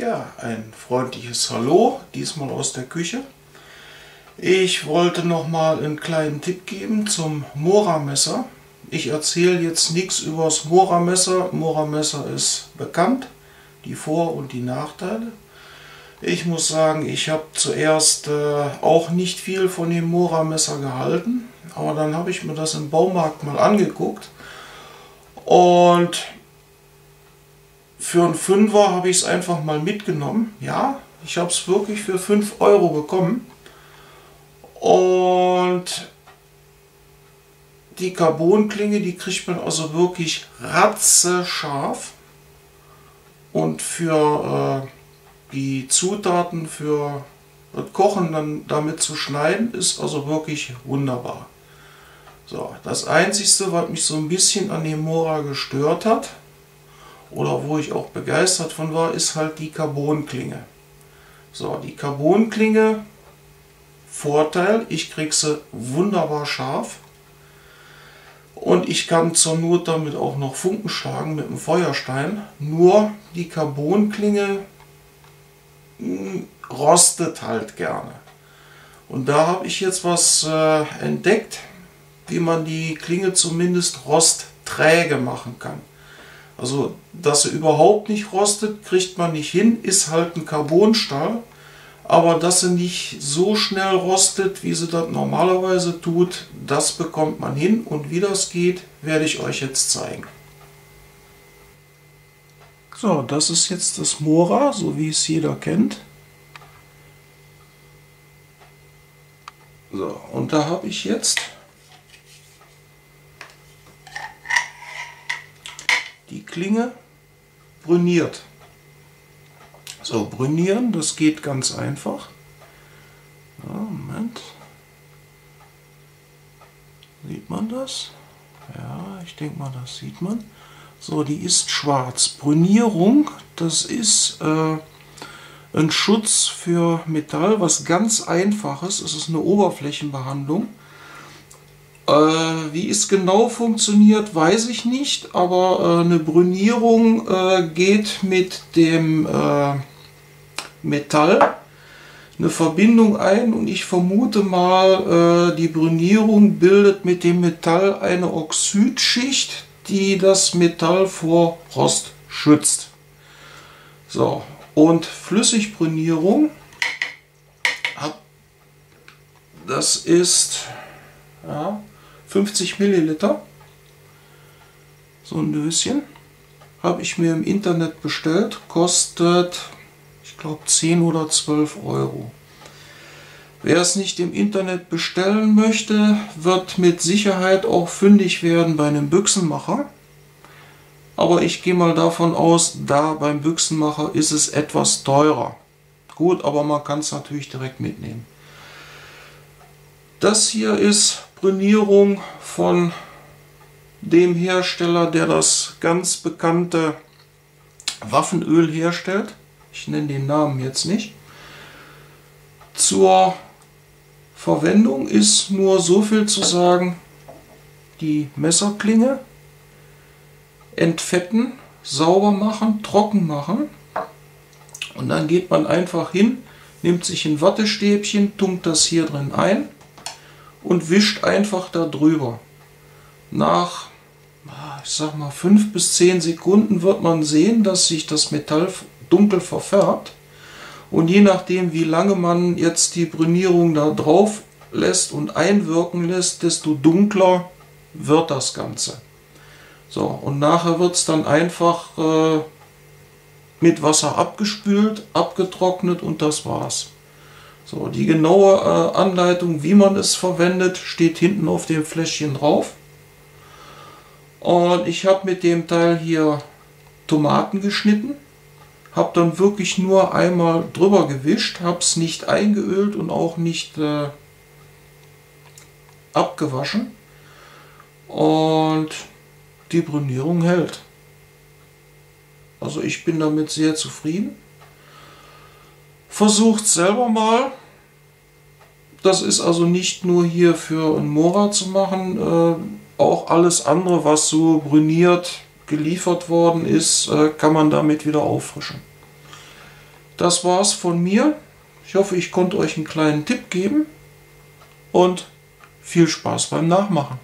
Ja, ein freundliches Hallo, diesmal aus der Küche. Ich wollte noch mal einen kleinen Tipp geben zum Mora-Messer. Ich erzähle jetzt nichts über das Mora-Messer. Mora-Messer ist bekannt, die Vor- und die Nachteile. Ich muss sagen, ich habe zuerst äh, auch nicht viel von dem Mora-Messer gehalten, aber dann habe ich mir das im Baumarkt mal angeguckt und für einen Fünfer habe ich es einfach mal mitgenommen. Ja, ich habe es wirklich für 5 Euro bekommen. Und die Carbonklinge, die kriegt man also wirklich ratzescharf. Und für äh, die Zutaten für das Kochen dann damit zu schneiden, ist also wirklich wunderbar. So, das Einzige, was mich so ein bisschen an dem Mora gestört hat, oder wo ich auch begeistert von war, ist halt die Carbonklinge. So, die Carbonklinge, Vorteil, ich kriege sie wunderbar scharf und ich kann zur Not damit auch noch Funken schlagen mit dem Feuerstein. Nur die Carbonklinge hm, rostet halt gerne. Und da habe ich jetzt was äh, entdeckt, wie man die Klinge zumindest rostträge machen kann. Also, dass sie überhaupt nicht rostet, kriegt man nicht hin, ist halt ein Carbonstahl. Aber dass sie nicht so schnell rostet, wie sie das normalerweise tut, das bekommt man hin. Und wie das geht, werde ich euch jetzt zeigen. So, das ist jetzt das Mora, so wie es jeder kennt. So, und da habe ich jetzt Klinge brüniert. So, brünieren, das geht ganz einfach. Ja, Moment. Sieht man das? Ja, ich denke mal, das sieht man. So, die ist schwarz. Brünierung, das ist äh, ein Schutz für Metall, was ganz einfaches. Es ist eine Oberflächenbehandlung. Äh, wie es genau funktioniert, weiß ich nicht, aber äh, eine Brünierung äh, geht mit dem äh, Metall eine Verbindung ein und ich vermute mal, äh, die Brünierung bildet mit dem Metall eine Oxidschicht, die das Metall vor Rost schützt. So, und Flüssigbrünierung, das ist ja, 50 Milliliter. So ein Döschen. Habe ich mir im Internet bestellt. Kostet, ich glaube, 10 oder 12 Euro. Wer es nicht im Internet bestellen möchte, wird mit Sicherheit auch fündig werden bei einem Büchsenmacher. Aber ich gehe mal davon aus, da beim Büchsenmacher ist es etwas teurer. Gut, aber man kann es natürlich direkt mitnehmen. Das hier ist Brünierung von dem Hersteller, der das ganz bekannte Waffenöl herstellt. Ich nenne den Namen jetzt nicht. Zur Verwendung ist nur so viel zu sagen, die Messerklinge entfetten, sauber machen, trocken machen und dann geht man einfach hin, nimmt sich ein Wattestäbchen, tunkt das hier drin ein und wischt einfach da drüber. Nach, ich sag mal, 5 bis 10 Sekunden wird man sehen, dass sich das Metall dunkel verfärbt. Und je nachdem, wie lange man jetzt die Brünierung da drauf lässt und einwirken lässt, desto dunkler wird das Ganze. So, und nachher wird es dann einfach äh, mit Wasser abgespült, abgetrocknet und das war's. So, die genaue äh, Anleitung, wie man es verwendet, steht hinten auf dem Fläschchen drauf. Und ich habe mit dem Teil hier Tomaten geschnitten, habe dann wirklich nur einmal drüber gewischt, habe es nicht eingeölt und auch nicht äh, abgewaschen. Und die Brünierung hält. Also ich bin damit sehr zufrieden. Versucht selber mal. Das ist also nicht nur hier für ein Mora zu machen, äh, auch alles andere, was so brüniert geliefert worden ist, äh, kann man damit wieder auffrischen. das war's von mir. Ich hoffe, ich konnte euch einen kleinen Tipp geben und viel Spaß beim Nachmachen.